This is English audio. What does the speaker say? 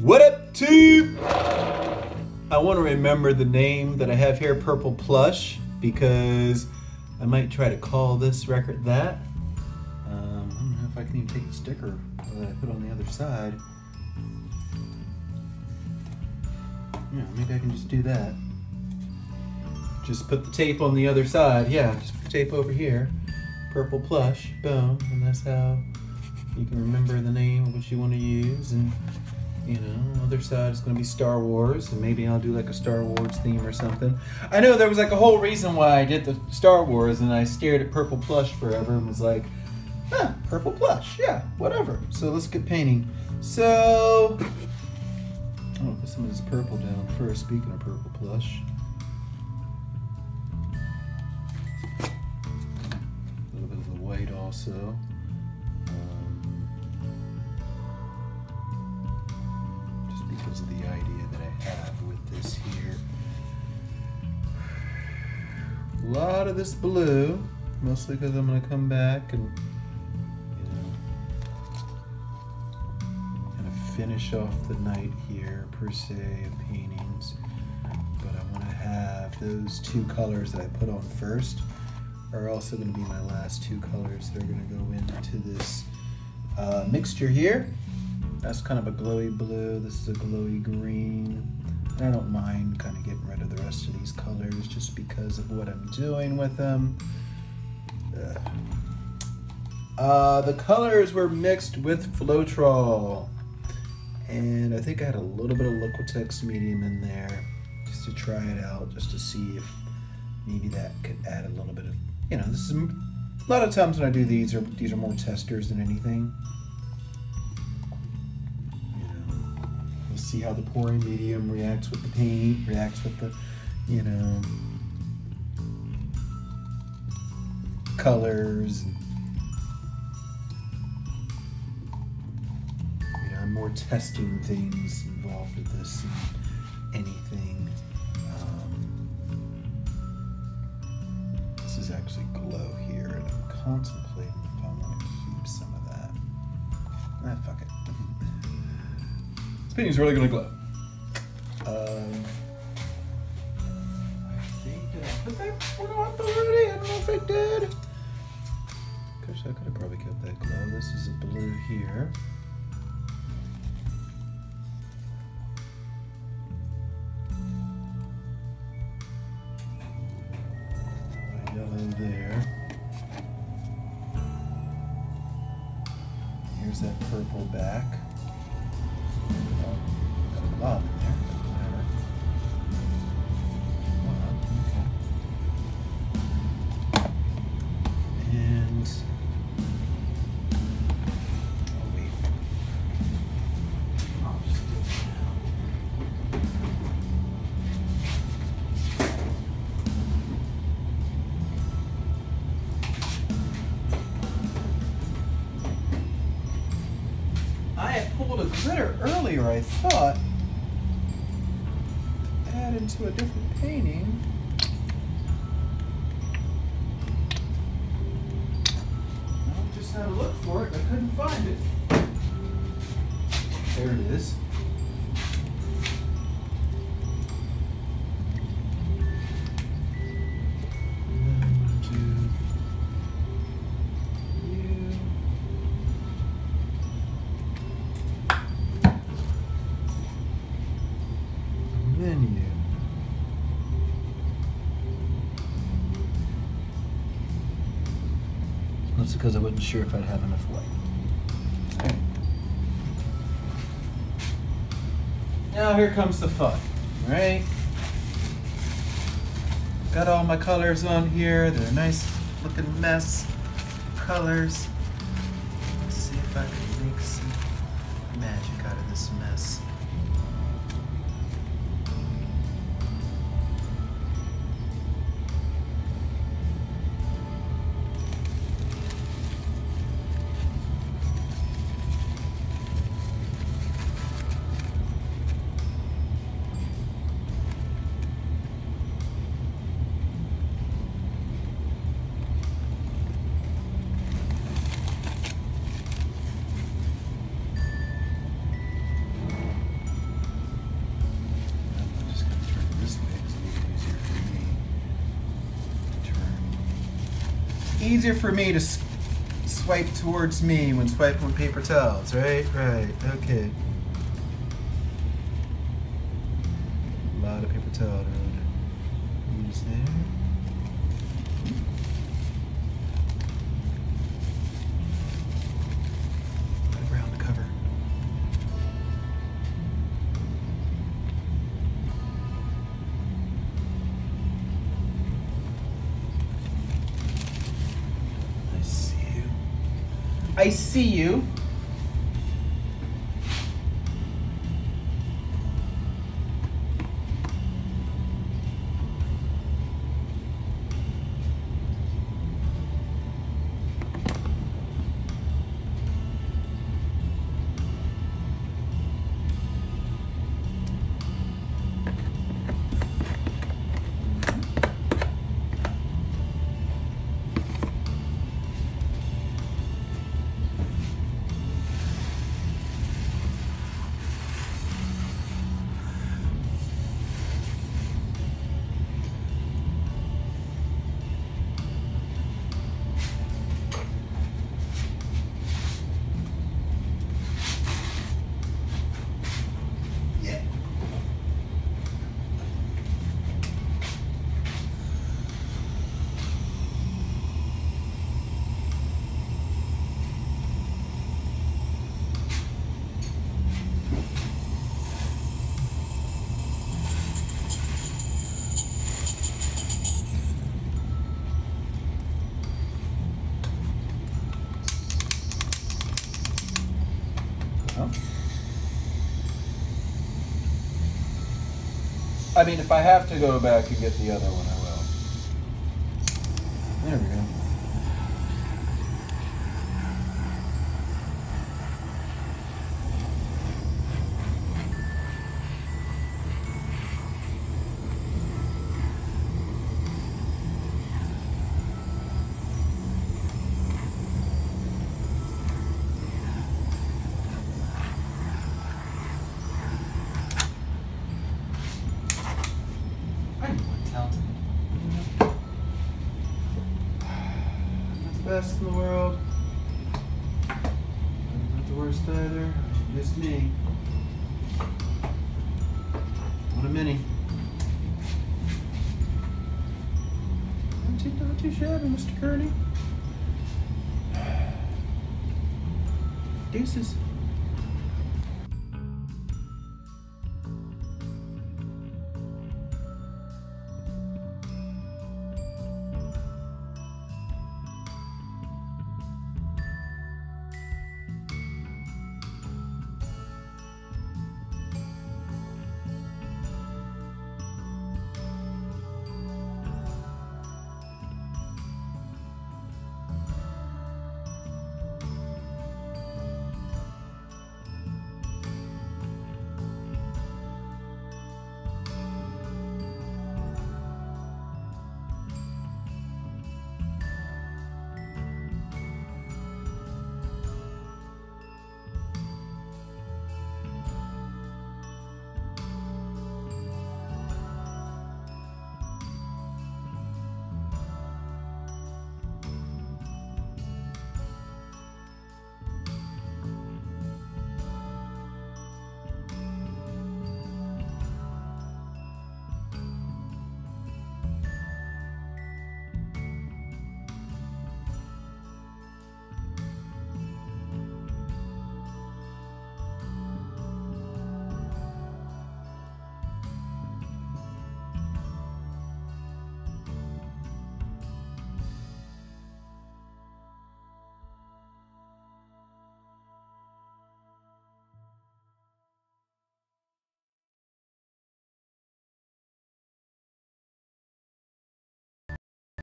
What up, tube? I want to remember the name that I have here, Purple Plush, because I might try to call this record that. Um, I don't know if I can even take the sticker that I put on the other side. Yeah, maybe I can just do that. Just put the tape on the other side. Yeah, just put tape over here. Purple Plush, boom, and that's how you can remember the name of what you want to use and you know other side is going to be star wars and maybe i'll do like a star wars theme or something. I know there was like a whole reason why i did the star wars and i stared at purple plush forever and was like huh purple plush yeah whatever. So let's get painting. So I'm going to put some of this purple down first speaking of purple plush. A little bit of the white also this here. A lot of this blue, mostly because I'm going to come back and finish off the night here, per se, of paintings. But I want to have those two colors that I put on first are also going to be my last two colors that are going to go into this uh, mixture here. That's kind of a glowy blue. This is a glowy green. I don't mind kind of getting rid of the rest of these colors just because of what I'm doing with them. Uh, the colors were mixed with Floetrol. And I think I had a little bit of Liquitex medium in there just to try it out, just to see if maybe that could add a little bit of, you know, this is a lot of times when I do these, are these are more testers than anything. We'll see how the pouring medium reacts with the paint, reacts with the, you know, colors. You know, I'm more testing things involved with this than anything. Um, this is actually glow here, and I'm contemplating if I want to keep some of that. Ah, fuck it. Painting's really gonna glow. Um, I think did I put that up already? I don't know if I did. Gosh, I could have probably kept that glow. This is a blue here. There. Here's that purple back. Blob in there, okay. And oh wait. I'll just do it now. I had pulled a glitter earlier, I thought. Into a different painting. I just had to look for it, I couldn't find it. There it is. Because I wasn't sure if I'd have enough white. Okay. Now here comes the fun, right? Got all my colors on here. They're a nice looking mess colors. Easier for me to swipe towards me when swiping with paper towels, right? Right, okay. A lot of paper towel to use there. I see you. I mean, if I have to go back and get the other one, I will. There we go. I'm not talented. Not the best in the world. Not the worst either. Just me. What a mini. Not too, not too shabby, Mr. Kearney. Deuces.